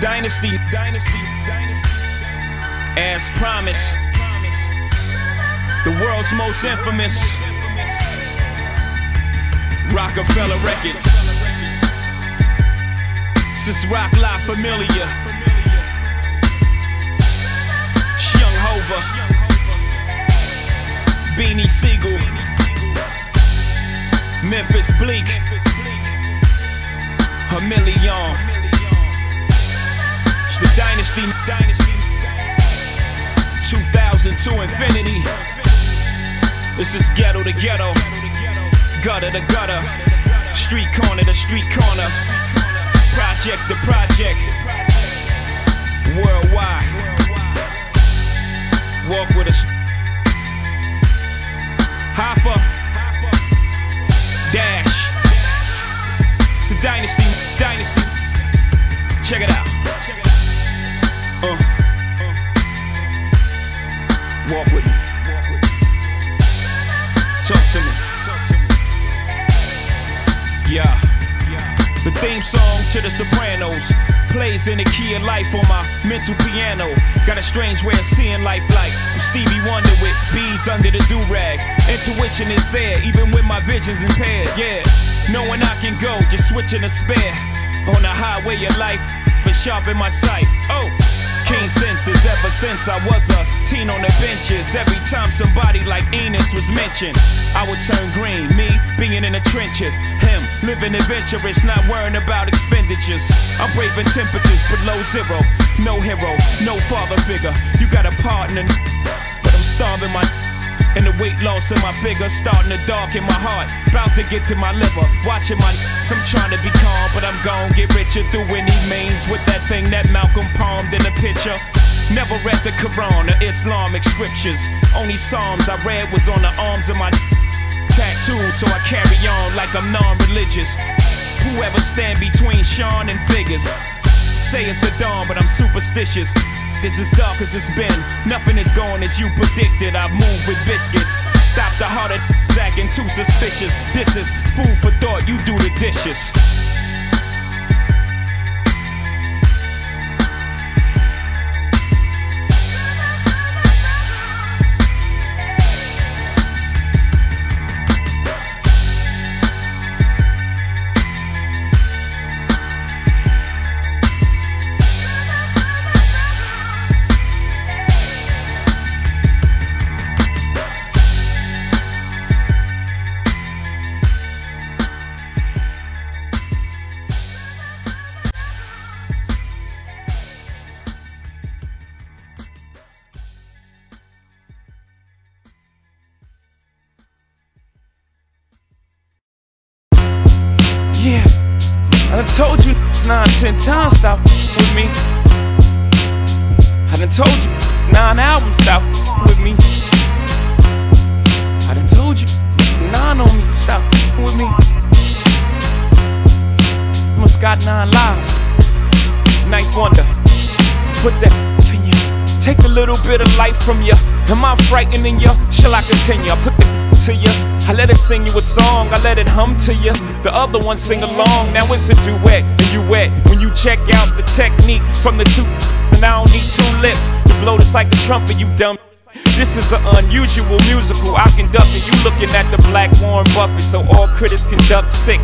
Dynasty, dynasty, dynasty. As promised, the world's most infamous. Roc-A-Fella Records. Since Roc La Familia, Young Hova, Beanie Sigel, Memphis Bleek, a million. It's the Dynasty, Dynasty, 2002 Infinity. This is ghetto to ghetto, gutter to gutter, street corner to street corner, project to project, worldwide. Walk with us. Hova, Dash. It's the Dynasty, Dynasty. Check it out. Yeah. The theme song to The Sopranos plays in the key of life on my mental piano. Got a strange way of seeing life like Stevie Wonder with beads under the do rag. Intuition is there, even when my vision's impaired. Yeah, knowing I can go, just switching a spare on the highway of life, but sharpen my sight. Oh. Keen senses ever since I was a teen on the benches. Every time somebody like Enos was mentioned, I would turn green. Me being in the trenches, him living adventurous, not worrying about expenditures. I'm braving temperatures below zero. No hero, no father figure. You got a partner, but I'm starving my. Weight loss in my figure starting to darken my heart. About to get to my liver, watching my. I'm trying to be calm, but I'm gon' get richer through any means with that thing that Malcolm palmed in the picture. Never read the Quran or Islamic scriptures. Only Psalms I read was on the arms of my tattooed, so I carry on like I'm non-religious. Whoever stand between Sean and figures. Say it's the dawn, but I'm superstitious. This is dark as it's been. Nothing is going as you predicted. I move with biscuits. Stop the heart of acting too suspicious. This is food for thought. You do the dishes. Yeah, I done told you nine, ten times stop with me. I done told you nine albums stop with me. I done told you nine on me stop with me. Must got nine lives. Ninth wonder, put that in you. Take a little bit of life from you. Am I frightening you? Shall I continue? Put the to you. I let it sing you a song, I let it hum to you. The other one sing along, now it's a duet, and you wet. When you check out the technique from the two, and I don't need two lips to blow this like a trumpet, you dumb. This is an unusual musical I conduct, and you looking at the black Warren Buffett, so all critics conduct sick.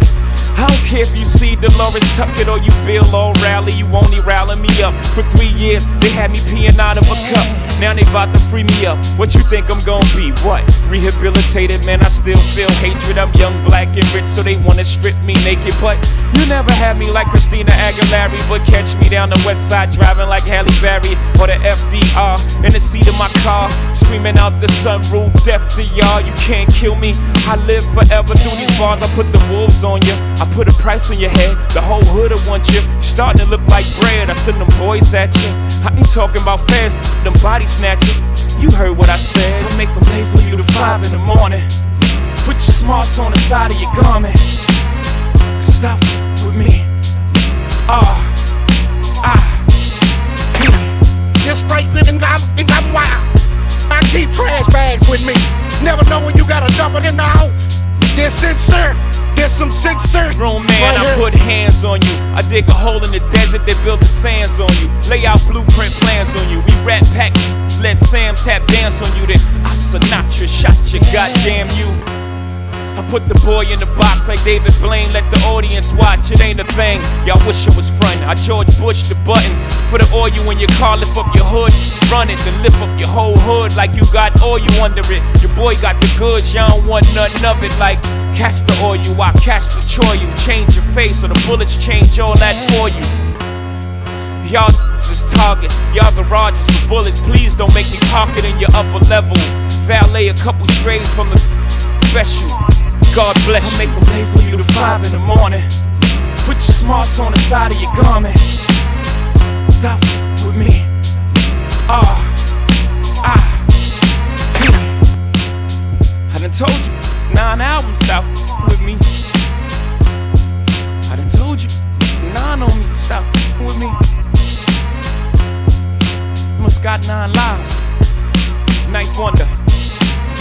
I don't care if you see Delores Tucker or you Bill O'Reilly, you only rallying me up. For three years, they had me peeing out of a cup. Now they about to free me up. What you think I'm gonna be? What? Rehabilitated, man, I still feel hatred. I'm young, black, and rich, so they wanna strip me naked. But you never had me like Christina Aguilera, but catch me down the west side driving like Halle Berry or the FDR in the seat of my car, screaming out the sunroof, death to y'all. You can't kill me. I live forever through these bars. I put the wolves on you. Put a price on your head. The whole hood'll want you. You're starting to look like bread. I send them boys at you. I ain't talking about fast, them body snatching. You heard what I said. I make them late for you to five in the morning. Put your smarts on the side of your garment. Stop with me. Ah, ah, some grown man, right I here. put hands on you. I dig a hole in the desert, they build the sands on you. Lay out blueprint plans on you. We Rat Pack, let Sam tap dance on you. Then I Sinatra shot you, goddamn you. I put the boy in the box like David Blaine, let the audience watch, it ain't a thing. Y'all wish it was front. I George Bush the button for the oil in your car, lift up your hood, run it, then lift up your whole hood like you got oil under it. Your boy got the goods, y'all don't want nothing of it like catch the oil, I catch the you. Change your face or the bullets change all that for you. Y'all is targets, y'all garages for bullets. Please don't make me park it in your upper level. Valet a couple strays from the special. God bless you. I'll make them late for you to five in the morning. Put your smarts on the side of your garment. Stop with me. Ah, ah, I done told you nine albums stop with me. I done told you nine on me. Stop with me. Must got nine lives. Ninth wonder.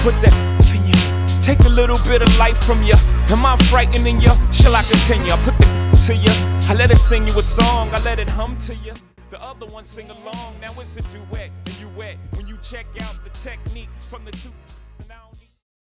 Put that Take a little bit of life from you. Am I frightening you? Shall I continue? I put the to you. I let it sing you a song. I let it hum to you. The other one sing along. Now it's a duet and you wet when you check out the technique from the two.